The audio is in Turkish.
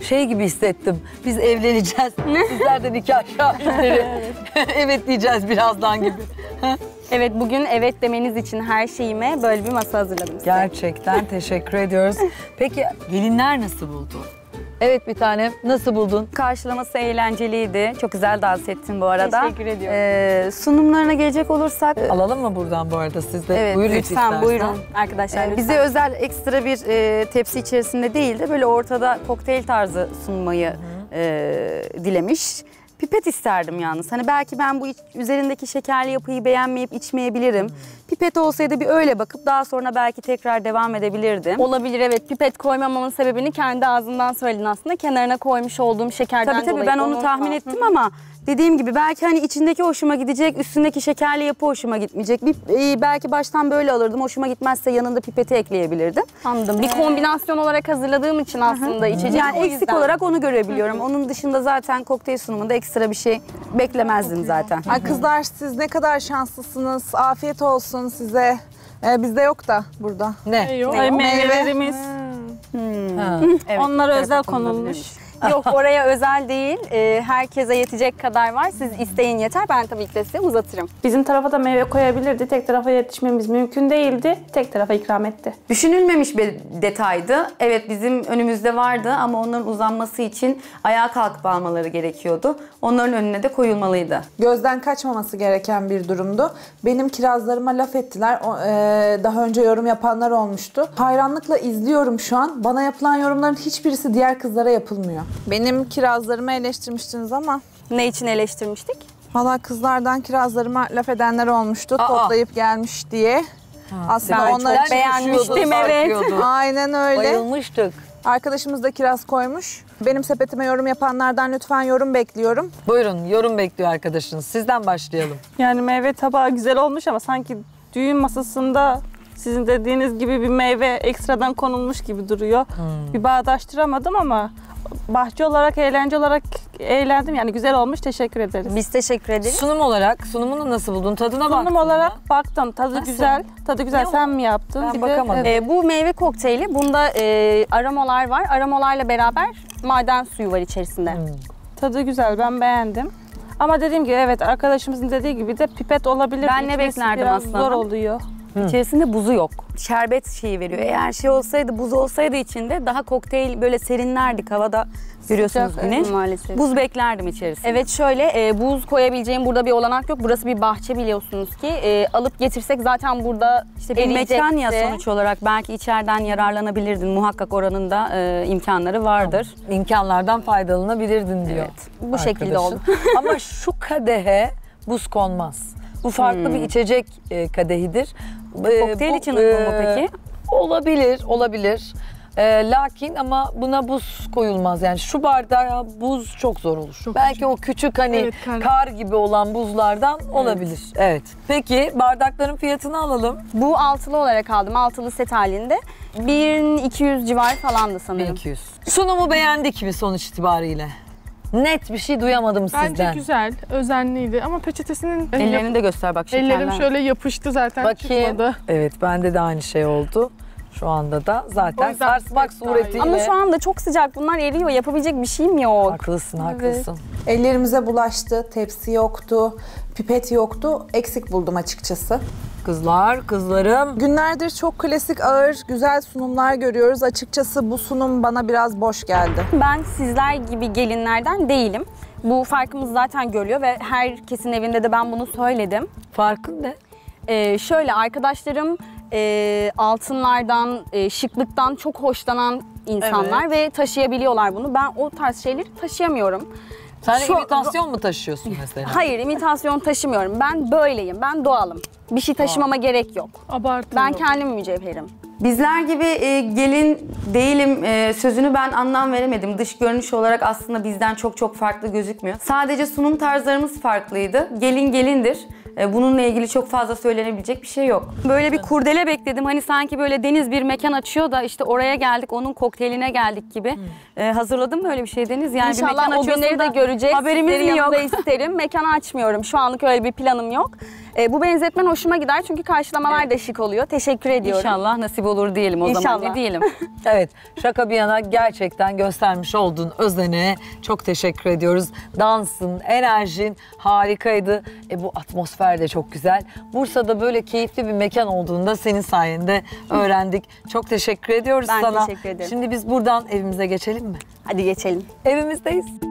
şey gibi hissettim. Biz evleneceğiz. Sizler de nikah şahitleri. evet diyeceğiz birazdan gibi. Evet bugün evet demeniz için her şeyime böyle bir masa hazırladım size. Gerçekten teşekkür ediyoruz. Peki gelinler nasıl buldu? Evet bir tane nasıl buldun? Karşılaması eğlenceliydi. Çok güzel dans ettin bu arada. Teşekkür ediyorum. Ee, sunumlarına gelecek olursak Alalım mı buradan bu arada siz de? Evet, Buyurun Lütfen istersen. buyurun arkadaşlar e, lütfen. bize özel ekstra bir e, tepsi içerisinde değil de böyle ortada kokteyl tarzı sunmayı e, dilemiş. Pipet isterdim yalnız. Hani belki ben bu iç- üzerindeki şekerli yapıyı beğenmeyip içmeyebilirim. Pipet olsaydı bir öyle bakıp daha sonra belki tekrar devam edebilirdim. Olabilir evet. Pipet koymamamın sebebini kendi ağzından söyledin aslında. Kenarına koymuş olduğum şekerden Tabii tabii dolayı. ben onu tahmin ettim ama dediğim gibi belki hani içindeki hoşuma gidecek, üstündeki şekerli yapı hoşuma gitmeyecek. Bir, e, belki baştan böyle alırdım. Hoşuma gitmezse yanında pipeti ekleyebilirdim. Anladım. Bir kombinasyon olarak hazırladığım için aslında içecek. Yani o eksik yüzden. olarak onu görebiliyorum. Onun dışında zaten kokteyl sunumunda ekstra bir şey beklemezdim zaten. Ay kızlar siz ne kadar şanslısınız. Afiyet olsun size. Ee, bizde yok da burada. Ne? Ay meyvelerimiz. Ha. Evet, Onlara evet, özel konulmuş. Yok oraya özel değil. Ee, herkese yetecek kadar var. Siz isteyin yeter. Ben tabii ki de size uzatırım. Bizim tarafa da meyve koyabilirdi. Tek tarafa yetişmemiz mümkün değildi. Tek tarafa ikram etti. Düşünülmemiş bir detaydı. Evet bizim önümüzde vardı ama onların uzanması için ayağa kalkıp almaları gerekiyordu. Onların önüne de koyulmalıydı. Gözden kaçmaması gereken bir durumdu. Benim kirazlarıma laf ettiler. O, e, daha önce yorum yapanlar olmuştu. Hayranlıkla izliyorum şu an. Bana yapılan yorumların hiçbirisi diğer kızlara yapılmıyor. Benim kirazlarımı eleştirmiştiniz ama Ne için eleştirmiştik? Valla kızlardan kirazlarıma laf edenler olmuştu. Aa. Toplayıp gelmiş diye. Aslında Ben onlar için beğenmiştim, evet. Aynen öyle. Bayılmıştık. Arkadaşımız da kiraz koymuş. Benim sepetime yorum yapanlardan lütfen yorum bekliyorum. Buyurun yorum bekliyor arkadaşınız. Sizden başlayalım. Yani meyve tabağı güzel olmuş ama sanki düğün masasında sizin dediğiniz gibi bir meyve ekstradan konulmuş gibi duruyor. Bir bağdaştıramadım ama bahçe olarak, eğlence olarak eğlendim. Yani güzel olmuş. Teşekkür ederiz. Biz teşekkür ederiz. Sunum olarak sunumunu nasıl buldun? Tadına baktın Sunum mı? olarak baktım. Tadı Nasıl? güzel. Tadı güzel. Ne o? Sen mi yaptın? Ben Bir de- bakamadım. evet. Ee, bu meyve kokteyli. Bunda e, aromalar var. Aromalarla beraber maden suyu var içerisinde. Hmm. Tadı güzel. Ben beğendim. Ama dediğim gibi evet arkadaşımızın dediği gibi de pipet olabilir. Ben ne beklerdim aslında? Zor oluyor. İçerisinde buzu yok. Şerbet şeyi veriyor. Eğer şey olsaydı, buz olsaydı içinde daha kokteyl böyle serinlerdik havada. Görüyorsunuz Sıcak, güneş. maalesef. Buz beklerdim içerisinde. Evet şöyle e, buz koyabileceğim burada bir olanak yok. Burası bir bahçe biliyorsunuz ki. E, alıp getirsek zaten burada İşte bir mekan ya sonuç olarak belki içeriden yararlanabilirdin. Muhakkak oranında e, imkanları vardır. İmkanlardan faydalanabilirdin diyor. Evet, bu şekilde arkadaşın. oldu. Ama şu kadehe buz konmaz. Bu farklı bir içecek e, kadehidir. E, Kokteyl için uygun mu e, peki? Olabilir, olabilir. E, lakin ama buna buz koyulmaz. Yani şu bardağa buz çok zor olur. Belki o küçük hani Evet, kar. kar gibi olan buzlardan olabilir. Evet. Peki bardakların fiyatını alalım. Bu altılı olarak aldım. Altılı set halinde. 1200 civarı falandı sanırım. 1200. Sunumu beğendik mi sonuç itibariyle? Net bir şey duyamadım Bence sizden. güzel, özenliydi ama peçetesinin Ellerini de göster bak şekerler. ellerim şöyle yapıştı zaten Bakayım. çıkmadı. Evet bende de aynı şey oldu. Şu anda da O zaten yüzden sarsmak pek daha iyi. suretiyle. Ama şu anda çok sıcak. Bunlar eriyor. Yapabilecek bir şeyim yok. Haklısın, haklısın. Ellerimize bulaştı, tepsi yoktu, pipet yoktu. Eksik buldum açıkçası. Kızlar, kızlarım. Günlerdir çok klasik, ağır, güzel sunumlar görüyoruz. Açıkçası bu sunum bana biraz boş geldi. Ben sizler gibi gelinlerden değilim. Bu farkımız zaten görüyor ve herkesin evinde de ben bunu söyledim. Farkın ne? Ee, şöyle arkadaşlarım e, altınlardan, e, şıklıktan çok hoşlanan insanlar ve taşıyabiliyorlar bunu. Ben o tarz şeyleri taşıyamıyorum. Sen Şu- imitasyon mu taşıyorsun mesela? Hayır, imitasyon taşımıyorum. Ben böyleyim, ben doğalım. Bir şey taşımama gerek yok. Abartılı. Ben kendim mücevherim. Bizler gibi e, gelin değilim e, sözünü ben anlam veremedim. Dış görünüş olarak aslında bizden çok çok farklı gözükmüyor. Sadece sunum tarzlarımız farklıydı. Gelin gelindir. E, bununla ilgili çok fazla söylenebilecek bir şey yok. Böyle bir kurdele bekledim. Hani sanki böyle Deniz bir mekan açıyor da işte oraya geldik, onun kokteyline geldik gibi. E, hazırladın mı öyle bir şey Deniz? Yani bir mekan İnşallah o açıyorsun günleri de da göreceğiz. Haberimiz mi yok? yanımda isterim. Mekanı açmıyorum. Şu anlık öyle bir planım yok. E, bu benzetmen hoşuma gider çünkü karşılamalar da şık oluyor. Teşekkür ediyorum. İnşallah nasip olur diyelim o zaman İnşallah. ne diyelim. Evet şaka bir yana gerçekten göstermiş olduğun özene çok teşekkür ediyoruz. Dansın, enerjin harikaydı. E, bu atmosfer de çok güzel. Bursa'da böyle keyifli bir mekan olduğunda senin sayende öğrendik. Çok teşekkür ediyoruz Ben sana. teşekkür ederim. Şimdi biz buradan evimize geçelim mi? Hadi geçelim. Evimizdeyiz.